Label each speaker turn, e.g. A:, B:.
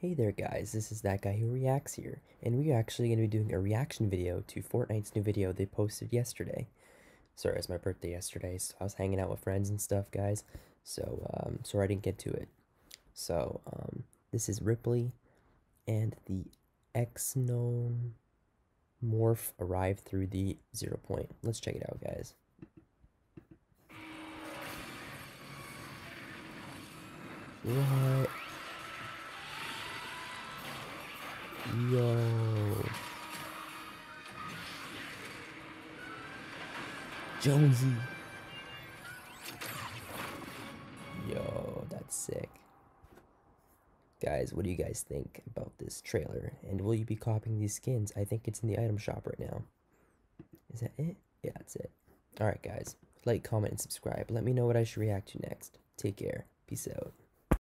A: Hey there guys, this is that guy who reacts here, and we're actually going to be doing a reaction video to Fortnite's new video they posted yesterday. Sorry, it was my birthday yesterday, so I was hanging out with friends and stuff, guys, so um, sorry I didn't get to it. So, um, this is Ripley, and the X-clone morph arrived through the zero point. Let's check it out, guys. What? Yo. Jonesy. Yo, that's sick. Guys, what do you guys think about this trailer? And will you be copying these skins? I think it's in the item shop right now. Is that it? Yeah, that's it. Alright, guys. Like, comment, and subscribe. Let me know what I should react to next. Take care. Peace out.